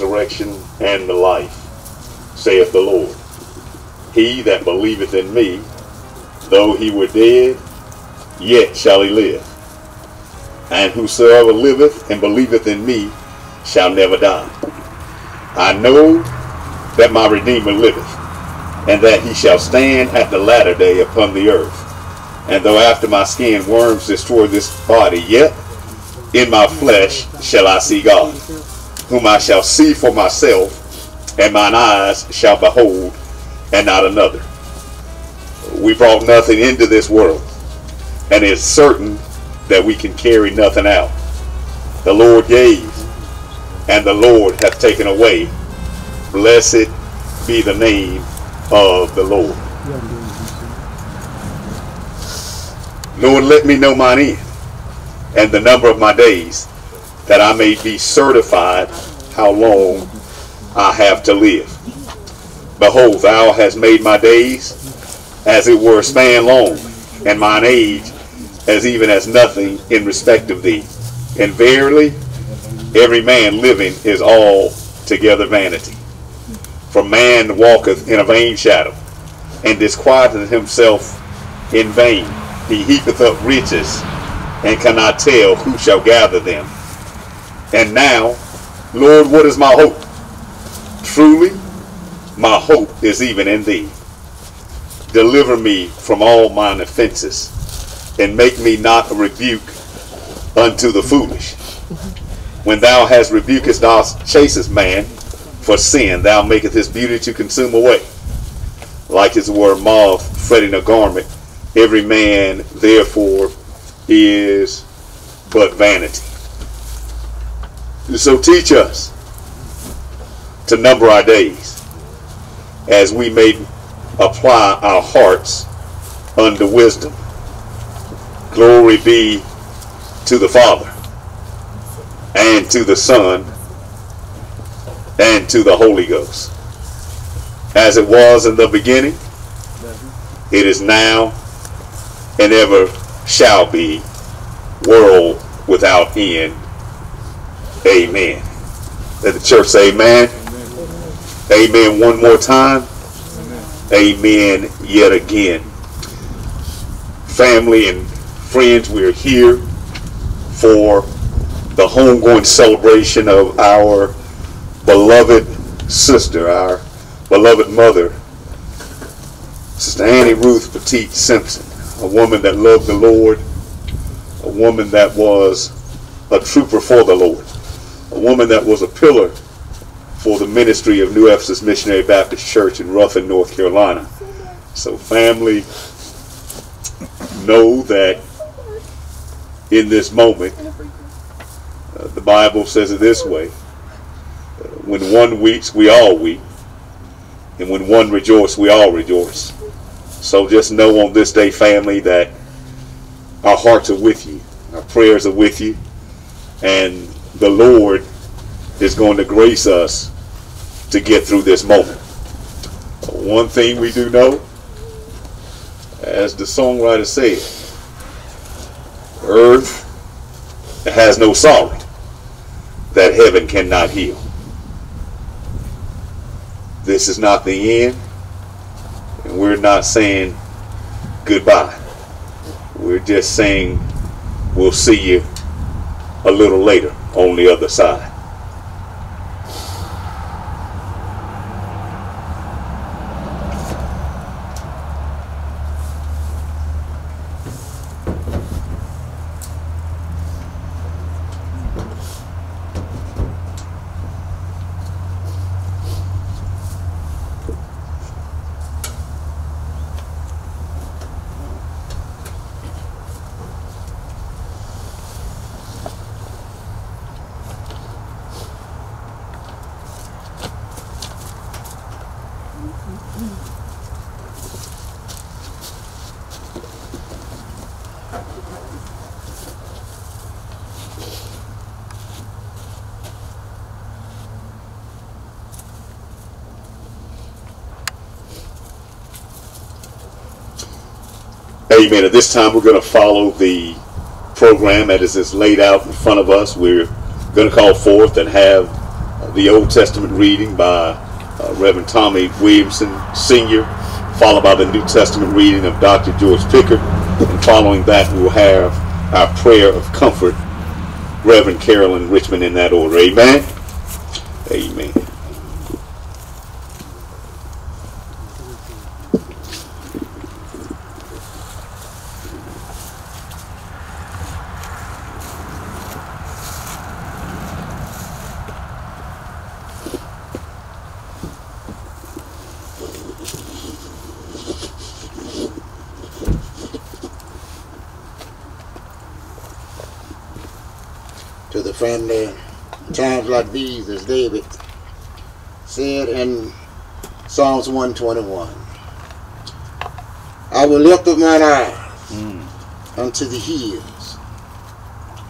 Resurrection and the life, saith the Lord. He that believeth in me, though he were dead, yet shall he live. And whosoever liveth and believeth in me shall never die. I know that my Redeemer liveth, and that he shall stand at the latter day upon the earth. And though after my skin worms destroy this body, yet in my flesh shall I see God, whom I shall see for myself, and mine eyes shall behold, and not another. We brought nothing into this world, and it's certain that we can carry nothing out. The Lord gave, and the Lord hath taken away. Blessed be the name of the Lord. Lord, let me know mine end and the number of my days, that I may be certified how long I have to live. Behold, thou hast made my days as it were span long, and mine age as even as nothing in respect of thee. And verily, every man living is all together vanity. For man walketh in a vain shadow, and disquieteth himself in vain. He heapeth up riches, and cannot tell who shall gather them. And now, Lord, what is my hope? Truly, my hope is even in thee. Deliver me from all mine offenses, and make me not a rebuke unto the foolish. When thou hast rebukest, thou chasest man for sin, thou makest his beauty to consume away. Like as were moth fretting a garment, every man therefore is but vanity. So teach us to number our days as we may apply our hearts unto wisdom. Glory be to the Father and to the Son and to the Holy Ghost. As it was in the beginning, it is now and ever shall be, world without end. Amen. Let the church say amen. Amen, amen one more time. Amen. amen yet again. Family and friends, we're here for the homegoing celebration of our beloved sister, our beloved mother, Sister Annie Ruth Poteat Simpson a woman that loved the Lord, a woman that was a trooper for the Lord, woman that was a pillar for the ministry of New Ephesus Missionary Baptist Church in Ruffin, North Carolina. So, family, know that in this moment, uh, the Bible says it this way uh, when one weeps, we all weep, and when one rejoices, we all rejoice. So just know on this day, family, that our hearts are with you, our prayers are with you, and the Lord is going to grace us to get through this moment. One thing we do know, as the songwriter said, earth has no sorrow that heaven cannot heal. This is not the end. And we're not saying goodbye. We're just saying we'll see you a little later on the other side. Amen. At this time, we're going to follow the program as is laid out in front of us. We're going to call forth and have the Old Testament reading by uh, Reverend Tommy Williamson Sr., followed by the New Testament reading of Dr. George Pickard, and following that we will have our prayer of comfort, Reverend Carolyn Richmond in that order. Amen. Amen. to the family times like these, as David said in Psalms 121. I will lift up mine eyes hmm. unto the hills,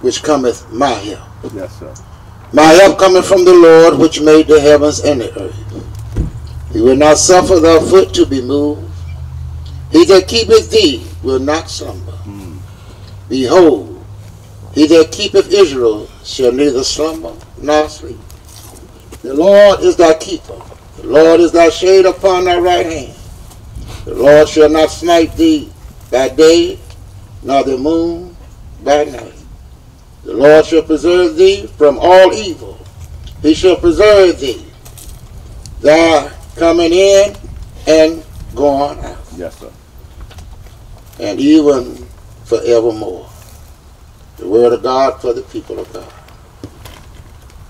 which cometh my help. Yes, sir. My help cometh from the Lord, which made the heavens and the earth. He will not suffer thy foot to be moved. He that keepeth thee will not slumber. Hmm. Behold, he that keepeth Israel shall neither slumber sleep. The Lord is thy keeper. The Lord is thy shade upon thy right hand. The Lord shall not smite thee by day, nor the moon by night. The Lord shall preserve thee from all evil. He shall preserve thee, thy coming in and going out, Yes, sir. and even forevermore. The word of God for the people of God.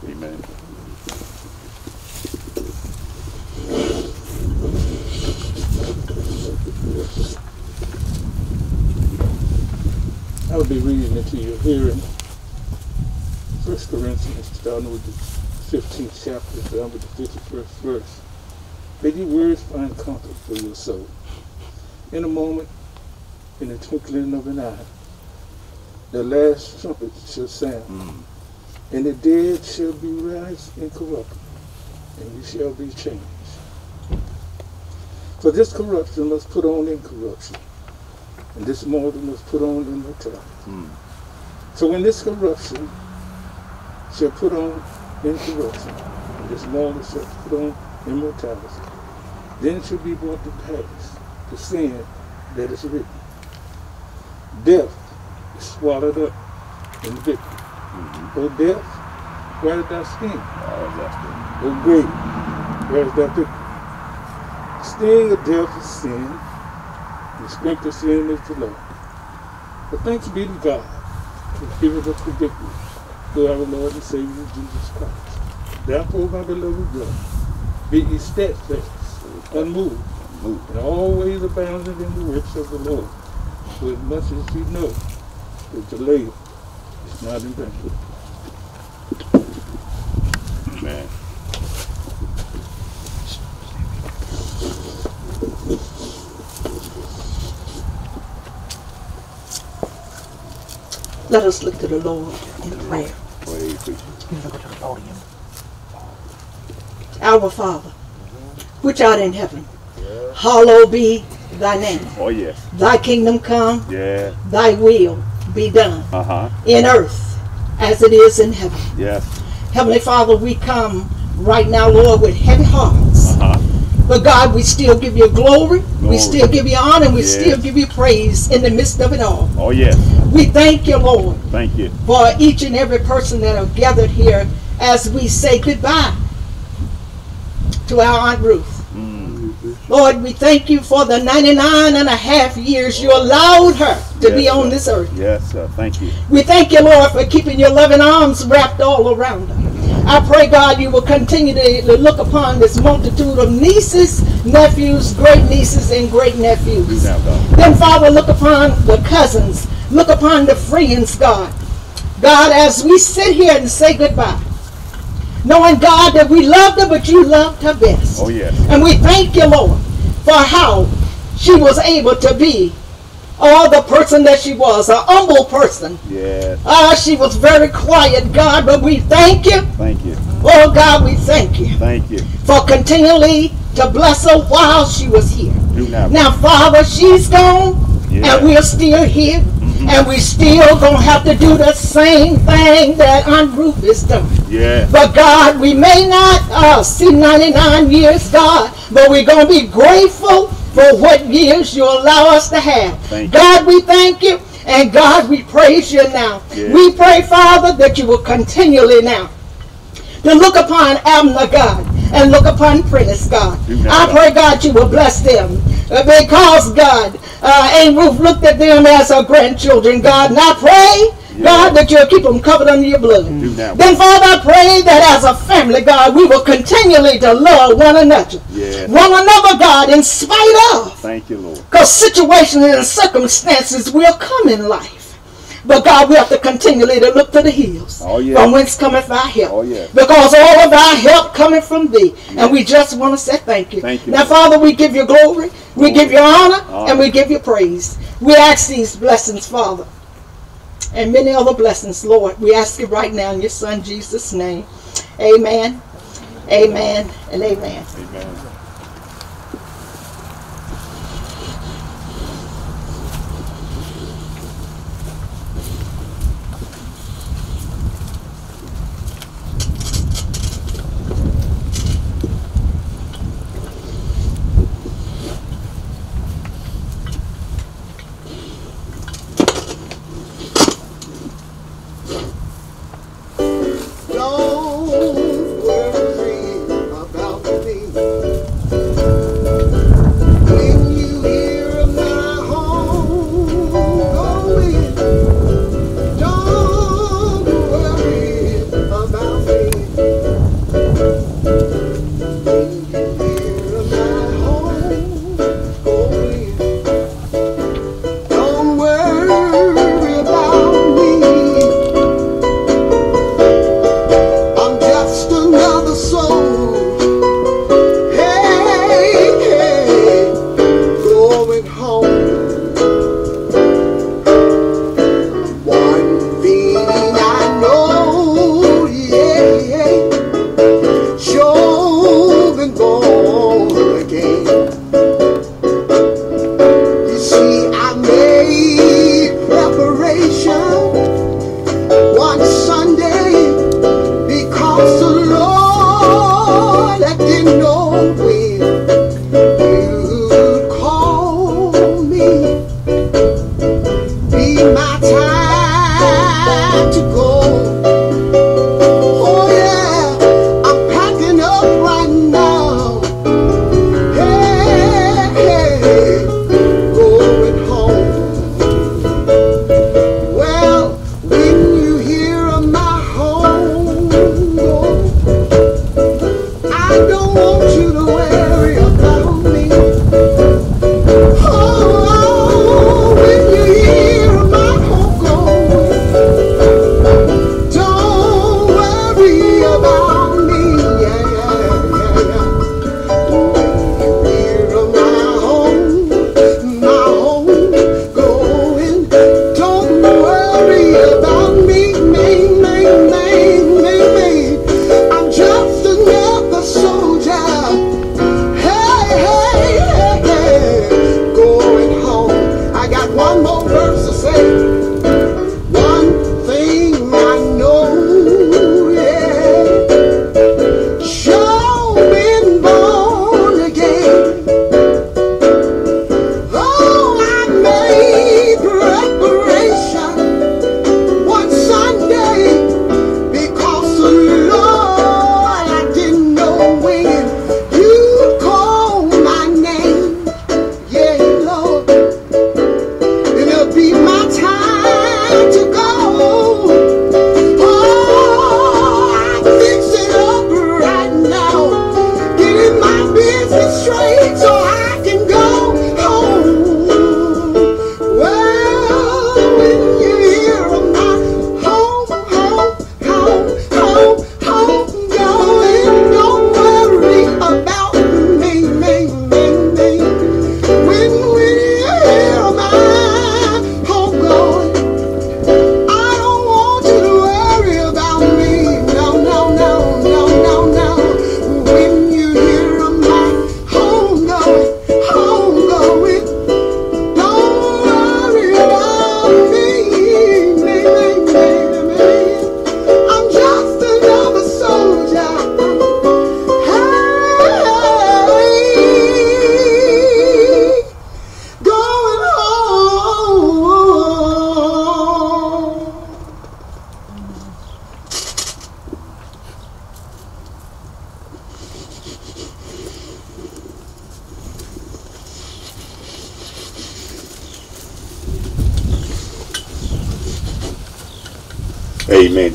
Amen. I will be reading into your hearing First Corinthians, starting with the 15th chapter, with the 51st verse. May your words find comfort for your soul. In a moment, in the twinkling of an eye, the last trumpet shall sound, mm. And the dead shall be raised incorruptible, and we shall be changed. For this corruption must put on incorruption, and this mortal must put on immortality. Hmm. So when this corruption shall put on incorruption, and this mortal shall put on immortality, then shall be brought to pass the sin that is written. Death is swallowed up in victory. O death, where is thy sting? O grave, where is thy victory? The sting of death is sin, and the strength of sin is the law. But thanks be to God who giveth us the victory through our Lord and Savior Jesus Christ. Therefore, my beloved brother, be ye steadfast, unmoved, and always abounding in the works of the Lord. For as much as ye know that the labor is not in vain. Amen. Let us look to the Lord in prayer. Praise be. You look at the podium. Our Father, which art in heaven, hallowed be thy name. Oh, yes. Thy kingdom come, Yeah. thy will be done Uh huh. in earth as it is in heaven. Yes. Heavenly Father, we come right now, Lord, with heavy hearts. Uh huh. But God, we still give you glory, Glory. we still give you honor, and we Yes. still give you praise in the midst of it all. Oh, yes. We thank you, Lord, Thank you. for each and every person that are gathered here as we say goodbye to our Aunt Ruth. Lord, we thank you for the 99 and a half years you allowed her to be on sir. this earth. Yes, sir. Thank you. We thank you, Lord, for keeping your loving arms wrapped all around her. I pray, God, you will continue to, to look upon this multitude of nieces, nephews, great nieces, and great nephews. now. Then, Father, look upon the cousins. Look upon the friends, God. God, as we sit here and say goodbye, knowing, God, that we loved her, but you loved her best. Oh, yes. And we thank you, Lord, for how she was able to be all the person that she was, a humble person. Yes. Ah, she was very quiet, God, but we thank you. Thank you. Oh, God, we thank you Thank you. for continually to bless her while she was here. Do now. Now, Father, she's gone, Yeah. and we're still here. and we still gonna have to do the same thing that Aunt Ruth is doing. Yeah. But God, we may not uh, see 99 years, God, but we're going to be grateful for what years you allow us to have. Thank you. God, we thank you. And God, we praise you now. Yeah. We pray, Father, that you will continually now to look upon Abner, God, and look upon Prentice, God. I pray, God, you will bless them. uh, Because, God, uh, Aunt Ruth looked at them as her grandchildren, God. And I pray, God, that you'll keep them covered under your blood. Then, Father, I pray that as a family, God, we will continually to love one another. Yes. One another, God, in spite of. Thank you, Lord. Because situations and circumstances will come in life. But God, we have to continually to look to the hills. Oh, yeah. From whence cometh our help. Oh, yeah. Because all of our help coming from thee. And we just want to say thank you. Thank you, Now. Father, we give you glory. We give you honor. Honor. And we give you praise. We ask these blessings, Father. And many other blessings, Lord. We ask it right now in your Son Jesus' name. Amen. Amen. And amen. Amen.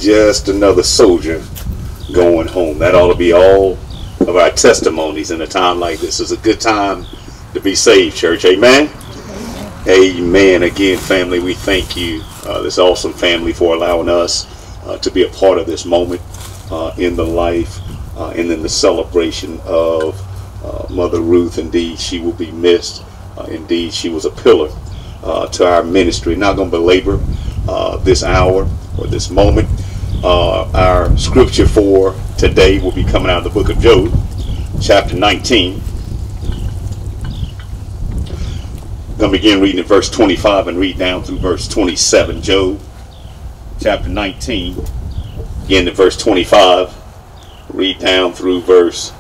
Just another soldier going home. That ought to be all of our testimonies in a time like this. It's a good time to be saved, church. Amen. Amen. Again, family, we thank you, uh, this awesome family, for allowing us uh, to be a part of this moment uh, in the life uh, and in the celebration of uh, Mother Ruth. Indeed, she will be missed. Uh, indeed, she was a pillar to our ministry. Not going to belabor this hour or this moment. Uh, our scripture for today will be coming out of the book of Job, chapter 19. I'm going to begin reading at verse 25 and read down through verse 27. Job chapter 19, begin at verse 25, read down through verse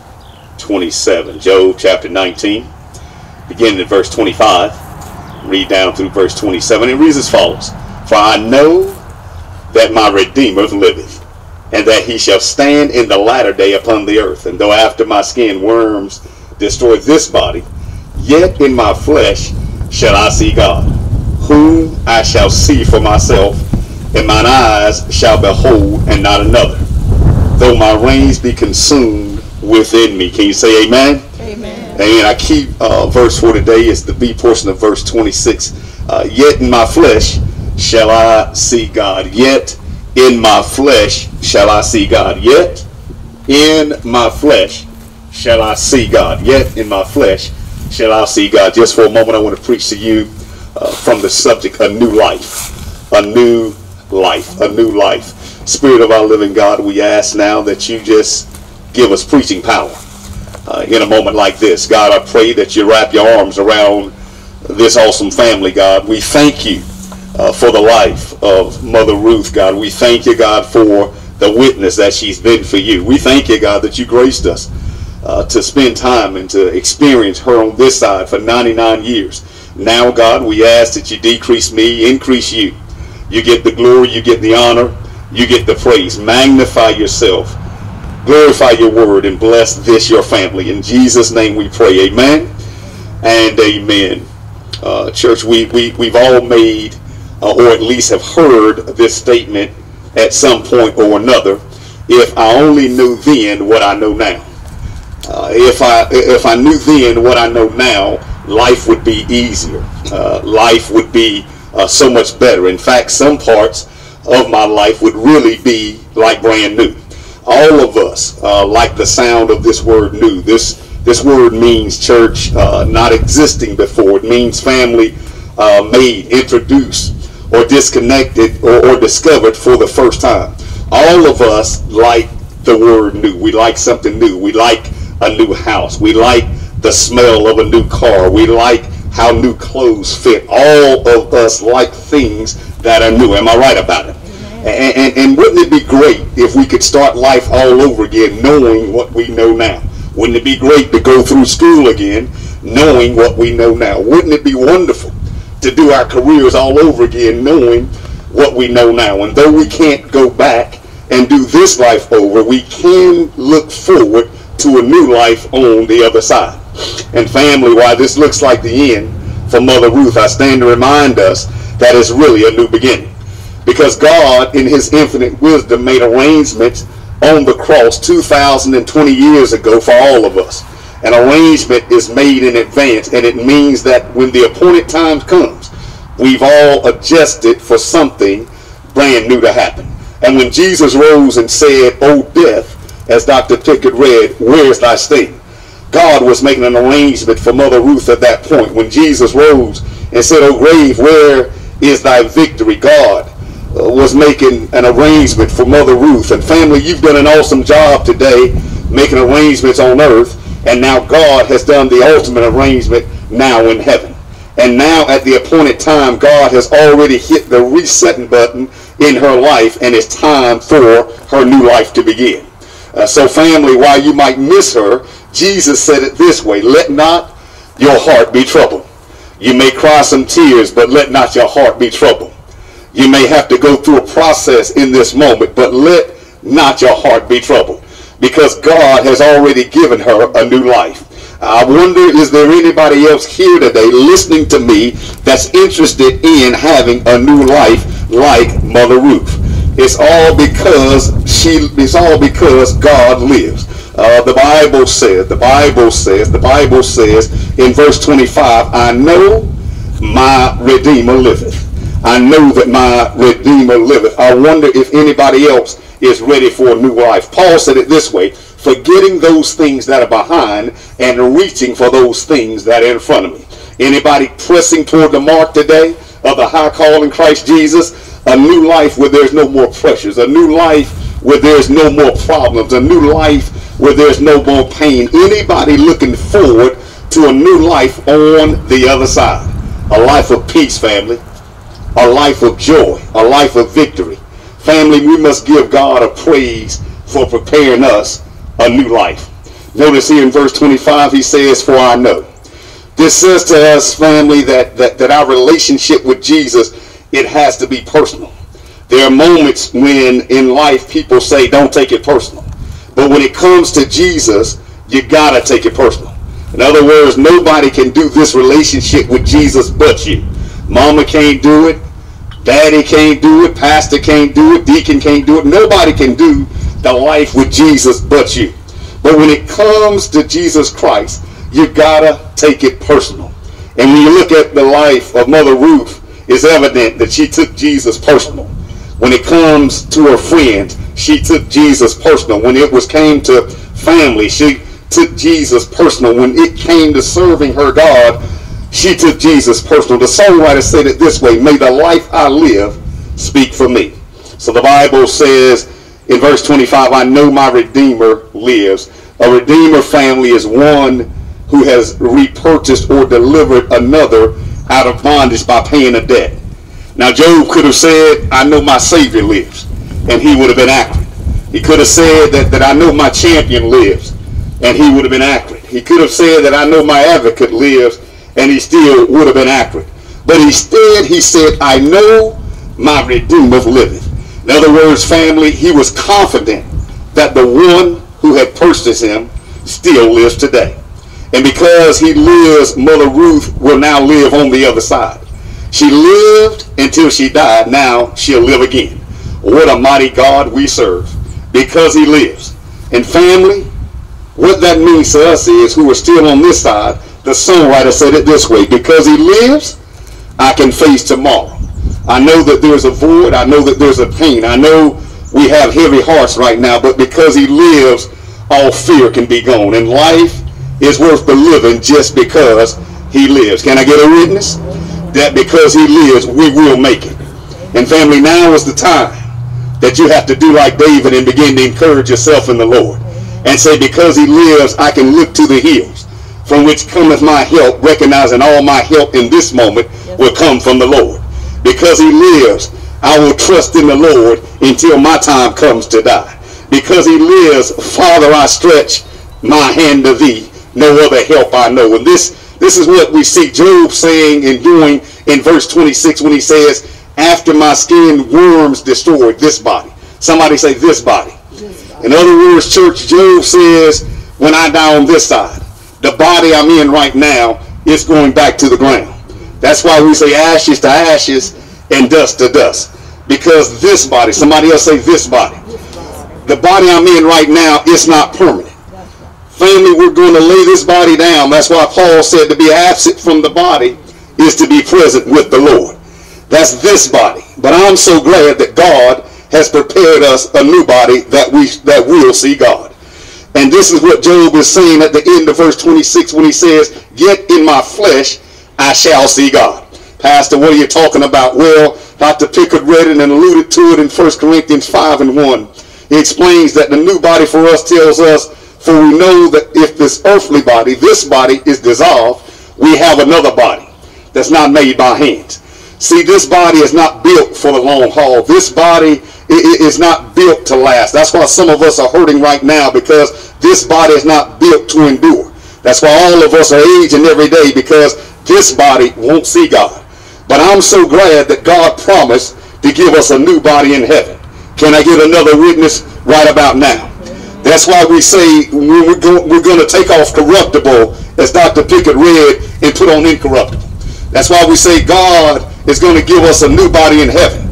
27. Job chapter 19, beginning at verse 25, read down through verse 27. It reads as follows For I know that my Redeemer liveth, and that he shall stand in the latter day upon the earth. And though after my skin worms destroy this body, yet in my flesh shall I see God, whom I shall see for myself, and mine eyes shall behold, and not another. Though my reins be consumed within me. Can you say amen? Amen. And I keep uh, verse for today is the B portion of verse 26. Uh, Yet in my flesh shall I see God. Yet in my flesh shall I see God. Yet in my flesh shall I see God. Yet in my flesh shall I see God. Just for a moment, I want to preach to you uh, from the subject, a new life. A new life. A new life. Spirit of our living God, we ask now that you just give us preaching power uh, in a moment like this. God, I pray that you wrap your arms around this awesome family, God. We thank you uh, for the life of Mother Ruth, God. We thank you, God, for the witness that she's been for you. We thank you, God, that you graced us uh, to spend time and to experience her on this side for 99 years. Now, God, we ask that you decrease me, increase you. You get the glory, you get the honor, you get the praise. Magnify yourself, glorify your word, and bless this, your family. In Jesus' name we pray. Amen and amen. Uh, church, we, we, we've all made, uh, or at least have heard this statement at some point or another. If I only knew then what I know now. Uh, if I if I knew then what I know now, life would be easier. Uh, life would be uh, so much better. In fact, some parts of my life would really be like brand new. All of us uh, like the sound of this word "new." This this word means church uh, not existing before. It means family made, introduced, or disconnected, or, or discovered for the first time. All of us like the word "new." We like something new. We like a new house. We like the smell of a new car. We like how new clothes fit. All of us like things that are new. Am I right about it? And, and, and, wouldn't it be great if we could start life all over again knowing what we know now? Wouldn't it be great to go through school again knowing what we know now? Wouldn't it be wonderful to do our careers all over again knowing what we know now? And though we can't go back and do this life over, we can look forward to a new life on the other side. And family, while this looks like the end for Mother Ruth, I stand to remind us that it's really a new beginning. Because God, in his infinite wisdom, made arrangements on the cross 2,020 years ago for all of us. An arrangement is made in advance, and it means that when the appointed time comes, we've all adjusted for something brand new to happen. And when Jesus rose and said, O death, as Dr. Pickett read, Where's thy sting? God was making an arrangement for Mother Ruth at that point. When Jesus rose and said, O grave, where is thy victory? God uh, was making an arrangement for Mother Ruth. And family, you've done an awesome job today making arrangements on earth. And now God has done the ultimate arrangement now in heaven. And now at the appointed time, God has already hit the resetting button in her life and it's time for her new life to begin. Uh, so, family, while you might miss her, Jesus said it this way Let not your heart be troubled. You may cry some tears, but let not your heart be troubled. You may have to go through a process in this moment, but let not your heart be troubled. Because God has already given her a new life. I wonder, is there anybody else here today listening to me that's interested in having a new life like Mother Ruth? It's all because she. It's all because God lives. Uh, the Bible says. The Bible says. The Bible says in verse 25. I know my Redeemer liveth. I know that my Redeemer liveth. I wonder if anybody else is ready for a new life. Paul said it this way forgetting those things that are behind and reaching for those things that are in front of me. Anybody pressing toward the mark today of the high call in Christ Jesus? A new life where there's no more pressures. A new life where there's no more problems. A new life where there's no more pain. Anybody looking forward to a new life on the other side? A life of peace, family. A life of joy. A life of victory. Family, we must give God a praise for preparing us a new life. Notice here in verse 25, he says, For I know. This says to us, family, that, that, that our relationship with Jesus it has to be personal. There are moments when in life people say, don't take it personal. But when it comes to Jesus, you gotta take it personal. In other words, nobody can do this relationship with Jesus but you. Mama can't do it. Daddy can't do it. Pastor can't do it. Deacon can't do it. Nobody can do the life with Jesus but you. But when it comes to Jesus Christ, you gotta take it personal. And when you look at the life of Mother Ruth, it's evident that she took Jesus personal. When it comes to her friends, she took Jesus personal. When it was came to family, she took Jesus personal. When it came to serving her God, she took Jesus personal. The songwriter said it this way, may the life I live speak for me. So the Bible says in verse 25, I know my Redeemer lives. A Redeemer family is one who has repurchased or delivered another out of bondage by paying a debt. Now, Job could have said, I know my Savior lives, and he would have been accurate. He could have said that, that I know my champion lives, and he would have been accurate. He could have said that I know my advocate lives, and he still would have been accurate. But instead, he said, I know my Redeemer liveth. In other words, family, he was confident that the one who had purchased him still lives today. And because he lives, Mother Ruth will now live on the other side. She lived until she died. Now she'll live again. What a mighty God we serve because he lives. And family, what that means to us is who are still on this side, the songwriter said it this way, because he lives, I can face tomorrow. I know that there's a void. I know that there's a pain. I know we have heavy hearts right now, but because he lives, all fear can be gone. And life is worth the living just because he lives. Can I get a witness? That because he lives, we will make it. And family, now is the time that you have to do like David and begin to encourage yourself in the Lord. And say, because he lives, I can look to the hills from which cometh my help, recognizing all my help in this moment will come from the Lord. Because he lives, I will trust in the Lord until my time comes to die. Because he lives, Father, I stretch my hand to thee no other help I know. And this, this is what we see Job saying and doing in verse 26 when he says, after my skin worms destroyed this body. Somebody say. This body. In other words, church, Job says, when I die on this side, the body I'm in right now is going back to the ground. That's why we say ashes to ashes and dust to dust. Because this body, somebody else say this body. The body I'm in right now is not permanent. Family, we're going to lay this body down. That's why Paul said to be absent from the body is to be present with the Lord. That's this body. But I'm so glad that God has prepared us a new body that we that will see God. And this is what Job is saying at the end of verse 26 when he says, Yet in my flesh I shall see God. Pastor, what are you talking about? Well, Dr. Pickard read it and alluded to it in 1 Corinthians 5 and 1. He explains that the new body for us tells us for we know that if this earthly body, this body, is dissolved, we have another body that's not made by hands. See, this body is not built for the long haul. This body is not built to last. That's why some of us are hurting right now because this body is not built to endure. That's why all of us are aging every day because this body won't see God. But I'm so glad that God promised to give us a new body in heaven. Can I get another witness right about now? That's why we say we're going to take off corruptible, as Dr. Pickett read, and put on incorruptible. That's why we say God is going to give us a new body in heaven.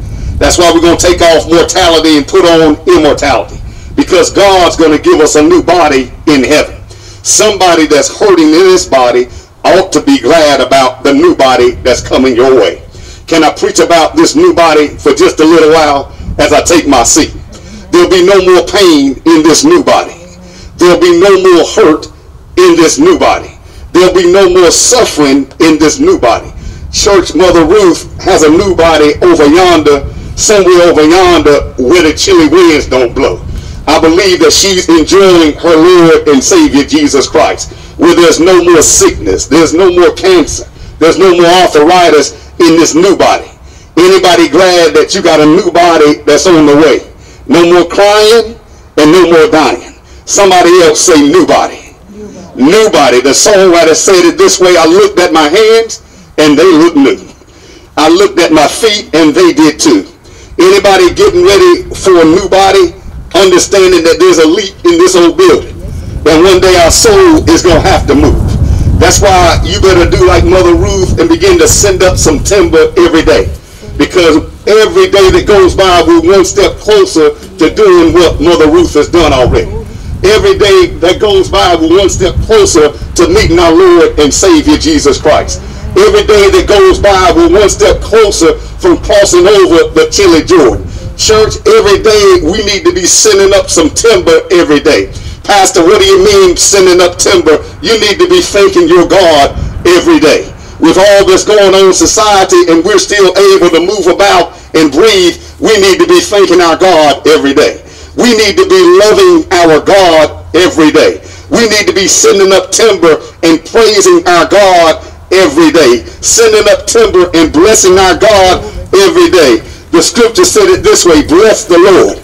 That's why we're going to take off mortality and put on immortality. Because God's going to give us a new body in heaven. Somebody that's hurting in this body ought to be glad about the new body that's coming your way. Can I preach about this new body for just a little while as I take my seat? There'll be no more pain in this new body. There'll be no more hurt in this new body. There'll be no more suffering in this new body. Church Mother Ruth has a new body over yonder, somewhere over yonder where the chilly winds don't blow. I believe that she's enjoying her Lord and Savior Jesus Christ, where there's no more sickness, there's no more cancer, there's no more arthritis in this new body. Anybody glad that you got a new body that's on the way? No more crying and no more dying. Somebody else say new body. New body. The songwriter said it this way. I looked at my hands and they looked new. I looked at my feet and they did too. Anybody getting ready for a new body? Understanding that there's a leak in this old building. And one day our soul is going to have to move. That's why you better do like Mother Ruth and begin to send up some timber every day. Because every day that goes by, we're one step closer to doing what Mother Ruth has done already. Every day that goes by, we're one step closer to meeting our Lord and Savior Jesus Christ. Every day that goes by, we're one step closer from crossing over the chilly Jordan. Church, every day we need to be sending up some timber every day. Pastor, what do you mean sending up timber? You need to be thanking your God every day. With all that's going on in society and we're still able to move about and breathe, we need to be thanking our God every day. We need to be loving our God every day. We need to be sending up timber and praising our God every day. Sending up timber and blessing our God every day. The scripture said it this way, bless the Lord,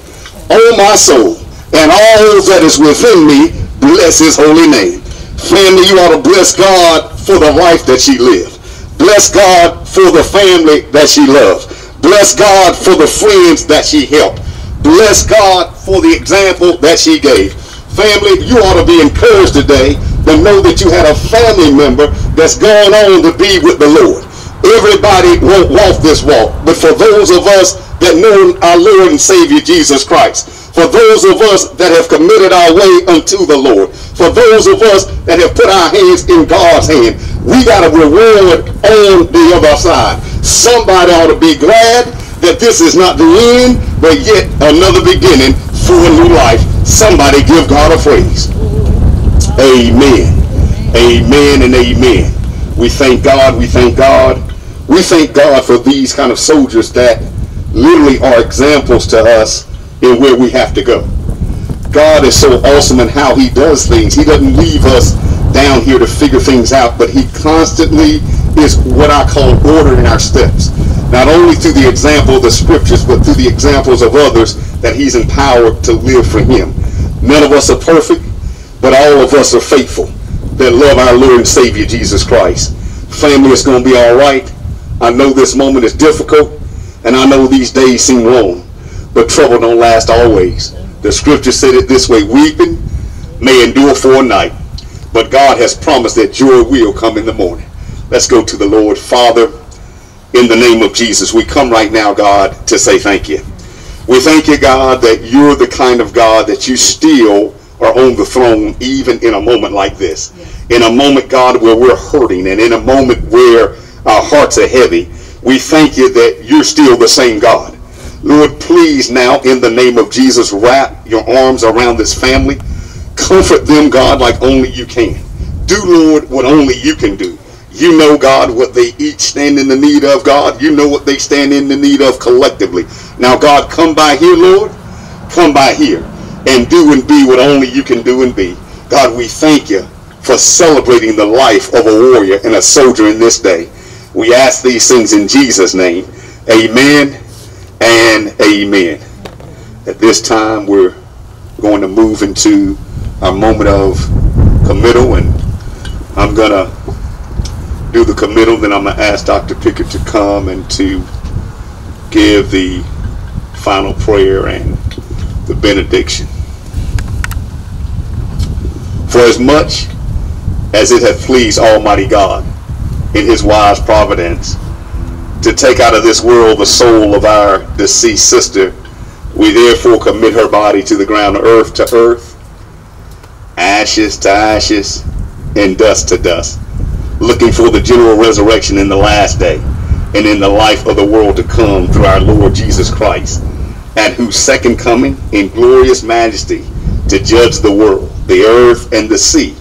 O my soul, and all that is within me, bless his holy name. Family, you ought to bless God for the life that she lived. Bless God for the family that she loved. Bless God for the friends that she helped. Bless God for the example that she gave. Family, you ought to be encouraged today to know that you had a family member that's going on to be with the Lord. Everybody won't walk this walk, but for those of us that know our Lord and Savior Jesus Christ, for those of us that have committed our way unto the Lord, for those of us that have put our hands in God's hand, we got a reward on the other side. Somebody ought to be glad that this is not the end, but yet another beginning for a new life. Somebody give God a praise. Amen. Amen and amen. We thank God. We thank God. We thank God for these kind of soldiers that literally are examples to us in where we have to go. God is so awesome in how he does things. He doesn't leave us down here to figure things out, but he constantly is what I call ordering our steps. Not only through the example of the scriptures, but through the examples of others that he's empowered to live for him. None of us are perfect, but all of us are faithful that love our Lord and Savior Jesus Christ. Family, it's going to be all right. I know this moment is difficult, and I know these days seem long but trouble don't last always. The scripture said it this way, weeping may endure for a night, but God has promised that joy will come in the morning. Let's go to the Lord. Father, in the name of Jesus, we come right now, God, to say thank you. We thank you, God, that you're the kind of God that you still are on the throne even in a moment like this. In a moment, God, where we're hurting and in a moment where our hearts are heavy, we thank you that you're still the same God. Lord, please now, in the name of Jesus, wrap your arms around this family. Comfort them, God, like only you can. Do, Lord, what only you can do. You know, God, what they each stand in the need of, God. You know what they stand in the need of collectively. Now, God, come by here, Lord. Come by here and do and be what only you can do and be. God, we thank you for celebrating the life of a warrior and a soldier in this day. We ask these things in Jesus' name. Amen and amen. At this time, we're going to move into our moment of committal, and I'm going to do the committal, then I'm going to ask Dr. Pickett to come and to give the final prayer and the benediction. For as much as it hath pleased Almighty God in his wise providence to take out of this world the soul of our deceased sister, we therefore commit her body to the ground, of earth to earth, ashes to ashes, and dust to dust, looking for the general resurrection in the last day and in the life of the world to come through our Lord Jesus Christ, at whose second coming in glorious majesty to judge the world, the earth, and the sea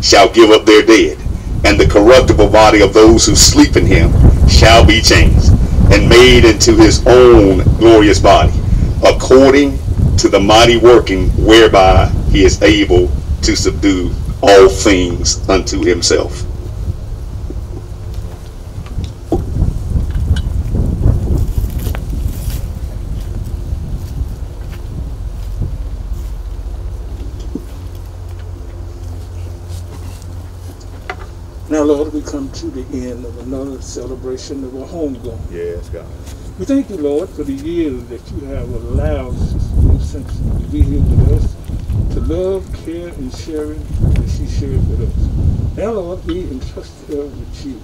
shall give up their dead, and the corruptible body of those who sleep in him shall be changed and made into his own glorious body, according to the mighty working whereby he is able to subdue all things unto himself. Now, Lord, we come to the end of another celebration of a homegoing. Yes, God. We thank you, Lord, for the years that you have allowed Sister Simpson to be here with us, to love, care, and sharing that she shared with us. Now, Lord, we entrust her with you.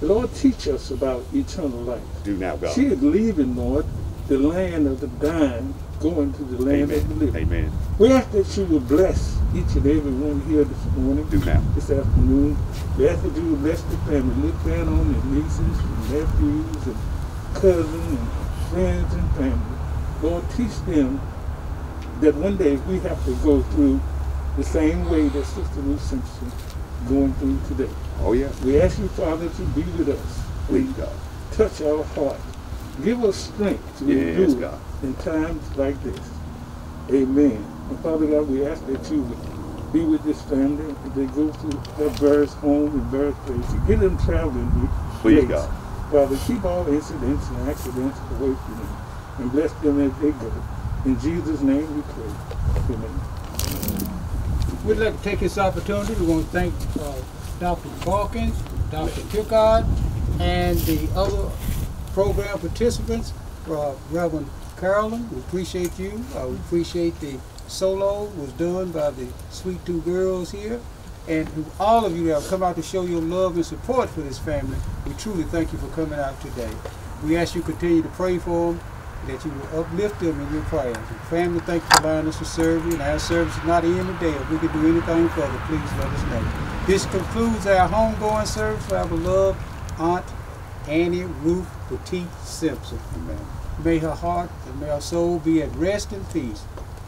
Lord, teach us about eternal life. Do now, God. She is leaving, Lord, the land of the dying, going to the land of the living. Amen. We ask that you will bless each and every one here this morning, Do now. this afternoon. We ask that you will bless the family. Look down on their nieces and nephews and cousins and friends and family. Lord, teach them that one day we have to go through the same way that Sister Ruth Simpson going through today. Oh, yeah. We ask you, Father, to be with us. Please, God. Touch our heart. Give us strength to Yes, endure God. in times like this. Amen. And Father God, we ask that you would be with this family they go to their birth home and birth place. Get them traveling with Please, grace. God. Father, keep all incidents and accidents away from them and bless them as they go. In Jesus' name we pray. Amen. We'd like to take this opportunity. We want to thank uh, Dr. Balkins, Dr. Pickard, and the other program participants, uh, Reverend Carolyn. We appreciate you. Uh, we appreciate the solo was done by the sweet two girls here. And all of you that have come out to show your love and support for this family, we truly thank you for coming out today. We ask you continue to pray for them, that you will uplift them in your prayers. And family, thank you for allowing us to serve you. And our service is not of the day. If we can do anything further, please let us know. This concludes our homegoing service for our beloved Aunt Annie Ruth Poteat Simpson. Amen. May her heart and may her soul be at rest and peace.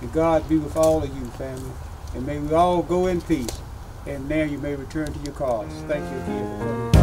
And God be with all of you, family. And may we all go in peace. And now you may return to your cars. Thank you again for coming.